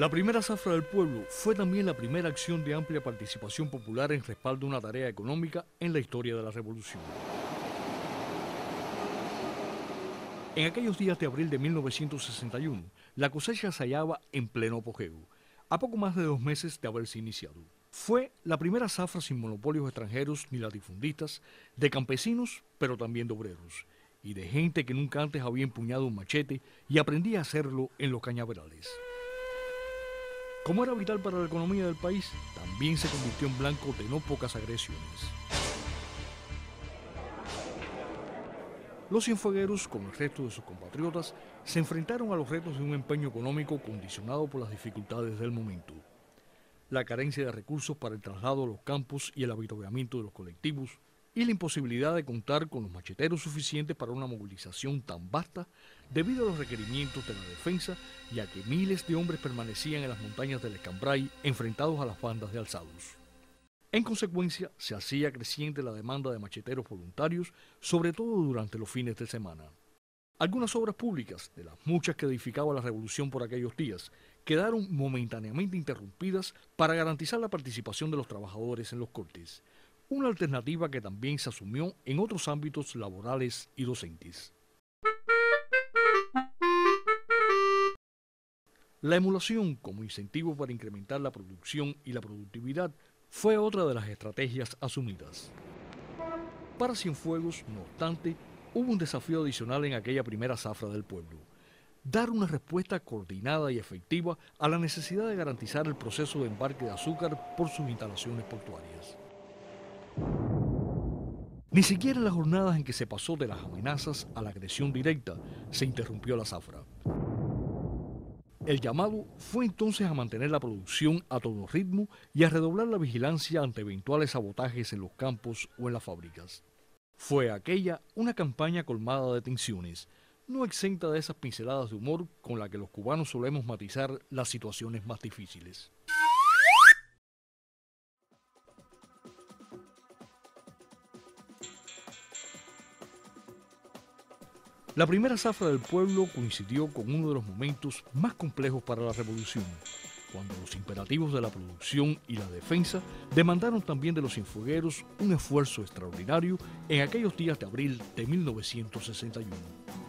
La primera zafra del pueblo fue también la primera acción de amplia participación popular en respaldo de una tarea económica en la historia de la revolución. En aquellos días de abril de 1961, la cosecha se hallaba en pleno apogeo, a poco más de dos meses de haberse iniciado. Fue la primera zafra sin monopolios extranjeros ni latifundistas, de campesinos, pero también de obreros, y de gente que nunca antes había empuñado un machete y aprendía a hacerlo en los cañaverales. Como era vital para la economía del país, también se convirtió en blanco de no pocas agresiones. Los cienfuegueros, con el resto de sus compatriotas, se enfrentaron a los retos de un empeño económico condicionado por las dificultades del momento. La carencia de recursos para el traslado a los campos y el avituallamiento de los colectivos, y la imposibilidad de contar con los macheteros suficientes para una movilización tan vasta debido a los requerimientos de la defensa y a que miles de hombres permanecían en las montañas del Escambray enfrentados a las bandas de alzados. En consecuencia, se hacía creciente la demanda de macheteros voluntarios, sobre todo durante los fines de semana. Algunas obras públicas, de las muchas que edificaba la revolución por aquellos días, quedaron momentáneamente interrumpidas para garantizar la participación de los trabajadores en los cortes, una alternativa que también se asumió en otros ámbitos laborales y docentes. La emulación como incentivo para incrementar la producción y la productividad fue otra de las estrategias asumidas. Para Cienfuegos, no obstante, hubo un desafío adicional en aquella primera zafra del pueblo. Dar una respuesta coordinada y efectiva a la necesidad de garantizar el proceso de embarque de azúcar por sus instalaciones portuarias. Ni siquiera en las jornadas en que se pasó de las amenazas a la agresión directa se interrumpió la zafra. El llamado fue entonces a mantener la producción a todo ritmo y a redoblar la vigilancia ante eventuales sabotajes en los campos o en las fábricas. Fue aquella una campaña colmada de tensiones, no exenta de esas pinceladas de humor con la que los cubanos solemos matizar las situaciones más difíciles. La primera zafra del pueblo coincidió con uno de los momentos más complejos para la revolución, cuando los imperativos de la producción y la defensa demandaron también de los infogueros un esfuerzo extraordinario en aquellos días de abril de 1961.